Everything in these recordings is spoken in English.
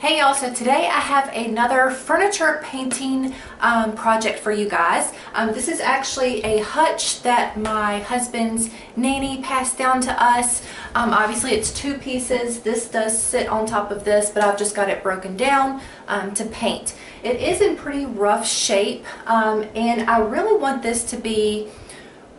Hey y'all, so today I have another furniture painting um, project for you guys. Um, this is actually a hutch that my husband's nanny passed down to us. Um, obviously it's two pieces. This does sit on top of this, but I've just got it broken down um, to paint. It is in pretty rough shape um, and I really want this to be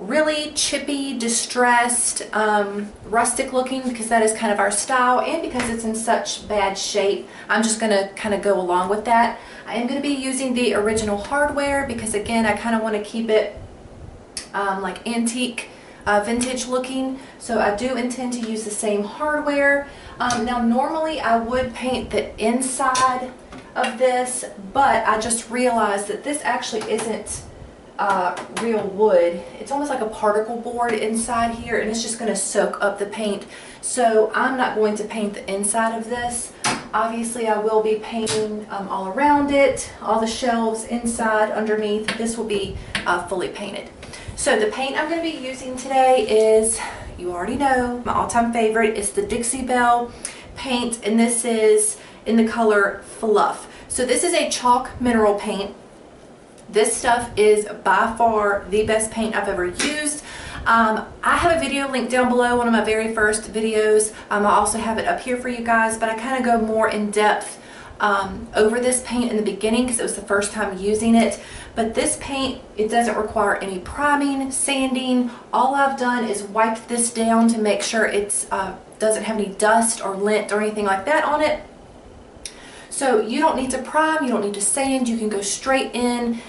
really chippy, distressed, um, rustic looking because that is kind of our style and because it's in such bad shape I'm just going to kind of go along with that. I am going to be using the original hardware because again I kind of want to keep it um, like antique uh, vintage looking so I do intend to use the same hardware. Um, now normally I would paint the inside of this but I just realized that this actually isn't uh, real wood. It's almost like a particle board inside here and it's just going to soak up the paint. So I'm not going to paint the inside of this. Obviously I will be painting um, all around it, all the shelves inside, underneath. This will be uh, fully painted. So the paint I'm going to be using today is, you already know, my all-time favorite is the Dixie Belle paint and this is in the color Fluff. So this is a chalk mineral paint this stuff is by far the best paint I've ever used. Um, I have a video linked down below, one of my very first videos. Um, I also have it up here for you guys, but I kind of go more in depth um, over this paint in the beginning because it was the first time using it. But this paint, it doesn't require any priming, sanding. All I've done is wiped this down to make sure it uh, doesn't have any dust or lint or anything like that on it. So you don't need to prime, you don't need to sand, you can go straight in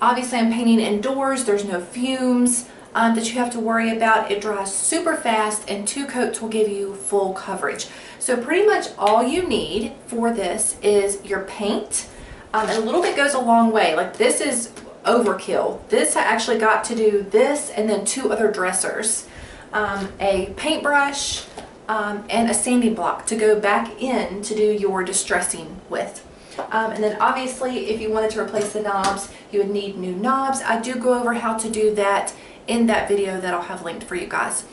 Obviously I'm painting indoors, there's no fumes um, that you have to worry about. It dries super fast and two coats will give you full coverage. So pretty much all you need for this is your paint. Um, and a little bit goes a long way. Like this is overkill. This I actually got to do this and then two other dressers. Um, a paintbrush um, and a sanding block to go back in to do your distressing with. Um, and then obviously if you wanted to replace the knobs, you would need new knobs. I do go over how to do that in that video that I'll have linked for you guys.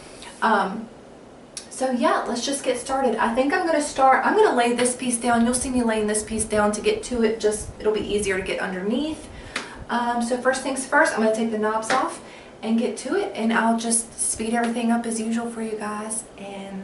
Um, so yeah, let's just get started. I think I'm going to start, I'm going to lay this piece down. You'll see me laying this piece down to get to it. Just, it'll be easier to get underneath. Um, so first things first, I'm going to take the knobs off and get to it. And I'll just speed everything up as usual for you guys. And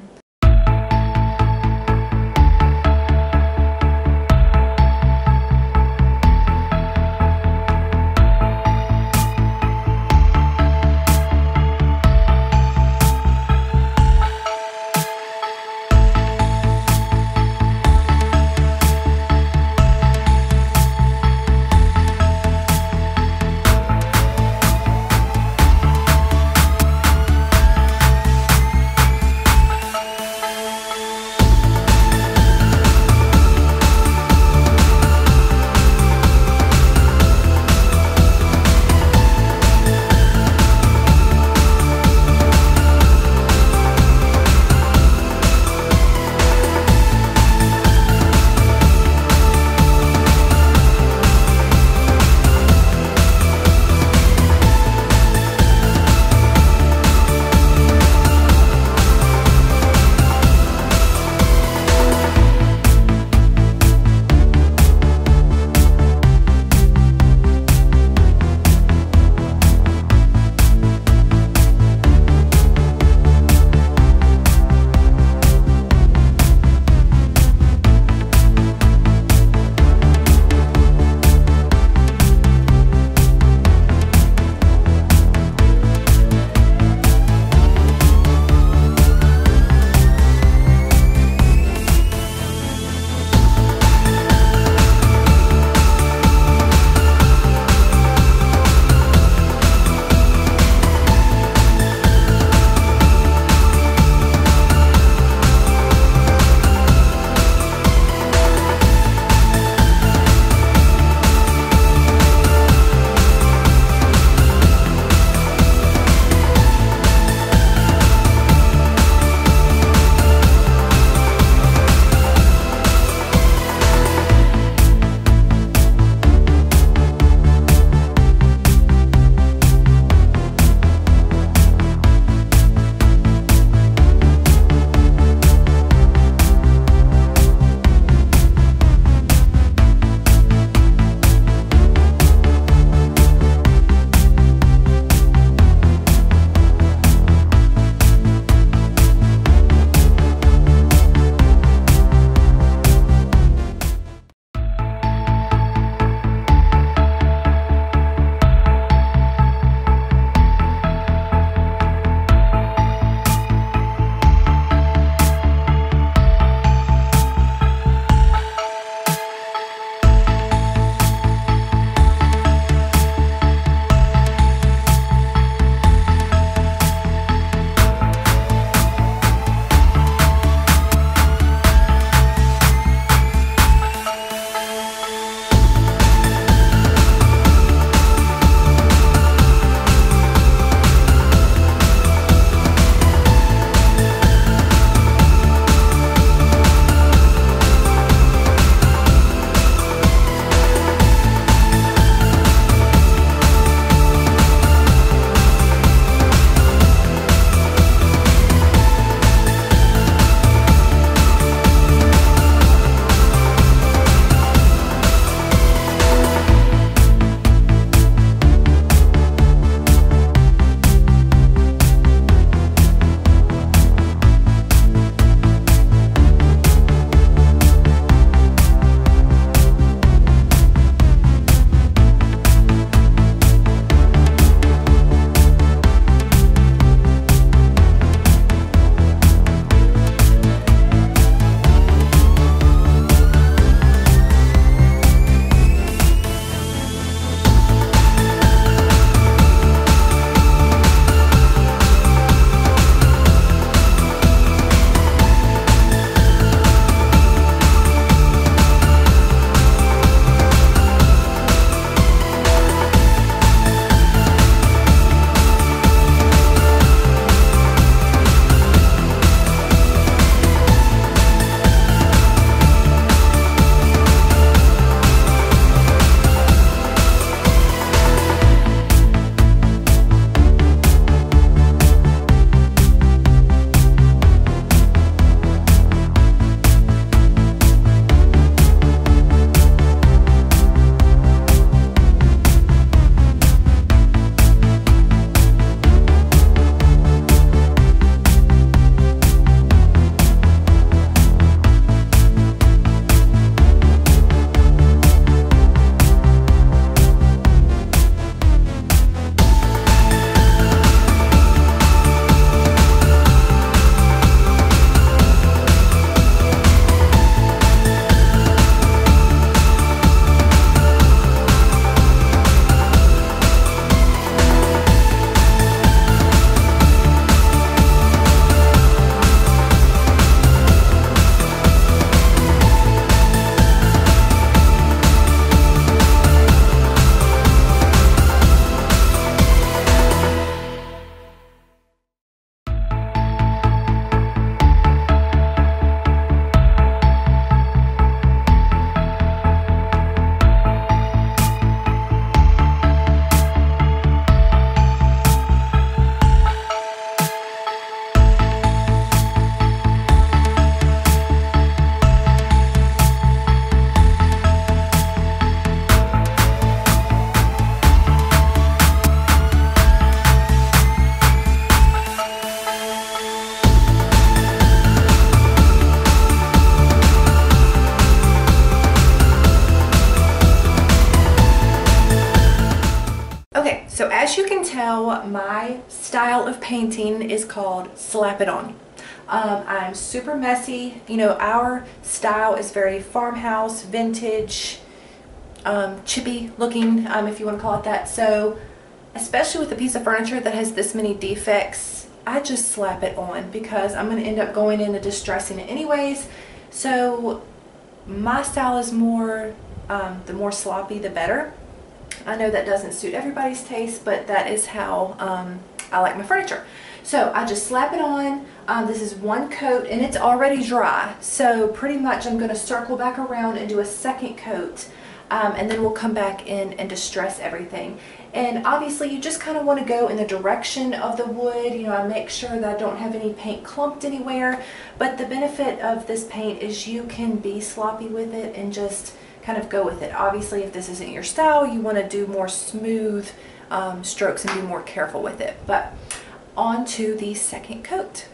my style of painting is called slap it on. Um, I'm super messy. You know, our style is very farmhouse, vintage, um, chippy looking, um, if you want to call it that. So, especially with a piece of furniture that has this many defects, I just slap it on because I'm going to end up going in and distressing it anyways. So, my style is more, um, the more sloppy, the better. I know that doesn't suit everybody's taste, but that is how um, I like my furniture. So I just slap it on. Um, this is one coat and it's already dry. So pretty much I'm going to circle back around and do a second coat. Um, and then we'll come back in and distress everything. And obviously you just kind of want to go in the direction of the wood. You know, I make sure that I don't have any paint clumped anywhere. But the benefit of this paint is you can be sloppy with it and just kind of go with it. Obviously, if this isn't your style, you want to do more smooth um, strokes and be more careful with it. But on to the second coat.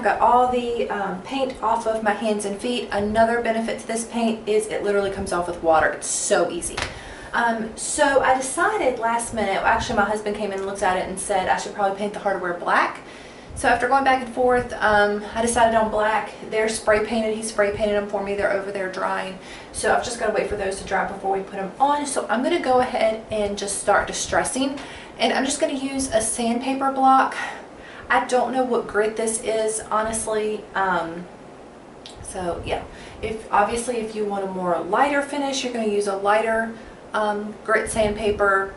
I've got all the um, paint off of my hands and feet. Another benefit to this paint is it literally comes off with water. It's so easy. Um, so I decided last minute, actually my husband came in and looked at it and said I should probably paint the hardware black. So after going back and forth, um, I decided on black. They're spray painted. He spray painted them for me. They're over there drying. So I've just got to wait for those to dry before we put them on. So I'm going to go ahead and just start distressing. And I'm just going to use a sandpaper block. I don't know what grit this is, honestly. Um, so yeah, if obviously if you want a more lighter finish, you're going to use a lighter um, grit sandpaper.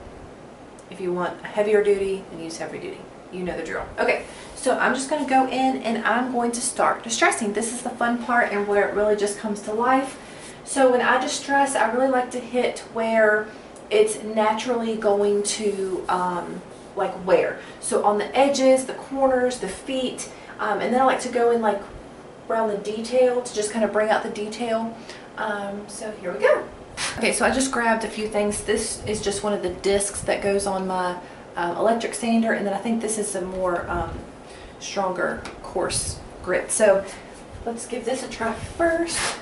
If you want heavier duty, then use heavy duty. You know the drill. Okay, so I'm just going to go in and I'm going to start distressing. This is the fun part and where it really just comes to life. So when I distress, I really like to hit where it's naturally going to um, like where. So on the edges, the corners, the feet, um, and then I like to go in like around the detail to just kind of bring out the detail. Um, so here we go. Okay, so I just grabbed a few things. This is just one of the discs that goes on my um, electric sander, and then I think this is a more um, stronger, coarse grit. So let's give this a try first.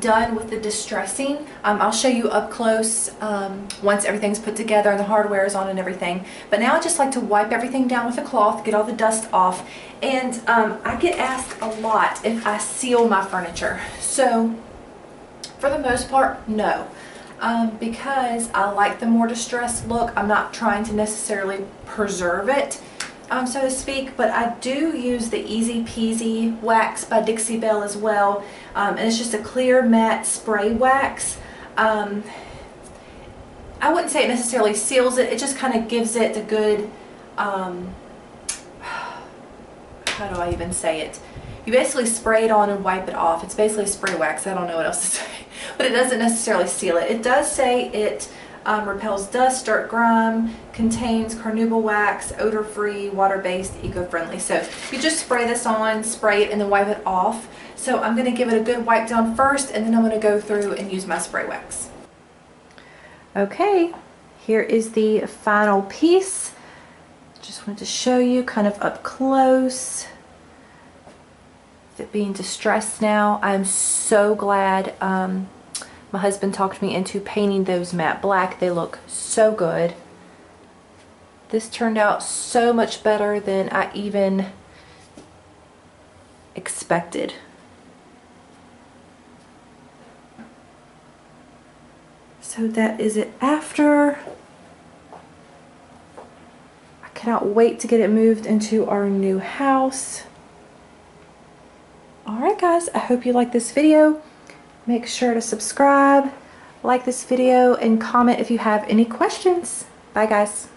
Done with the distressing. Um, I'll show you up close um, once everything's put together and the hardware is on and everything. But now I just like to wipe everything down with a cloth, get all the dust off. And um, I get asked a lot if I seal my furniture. So for the most part, no. Um, because I like the more distressed look. I'm not trying to necessarily preserve it um, so to speak, but I do use the Easy Peasy wax by Dixie Belle as well, um, and it's just a clear matte spray wax. Um, I wouldn't say it necessarily seals it, it just kind of gives it a good, um, how do I even say it? You basically spray it on and wipe it off. It's basically spray wax, I don't know what else to say, but it doesn't necessarily seal it. It does say it um, repels dust, dirt, grime, contains carnauba wax, odor-free, water-based, eco-friendly. So you just spray this on, spray it, and then wipe it off. So I'm going to give it a good wipe down first, and then I'm going to go through and use my spray wax. Okay, here is the final piece. Just wanted to show you kind of up close. It being distressed now. I'm so glad um, my husband talked me into painting those matte black. They look so good. This turned out so much better than I even expected. So that is it after. I cannot wait to get it moved into our new house. Alright guys, I hope you like this video. Make sure to subscribe, like this video, and comment if you have any questions. Bye guys.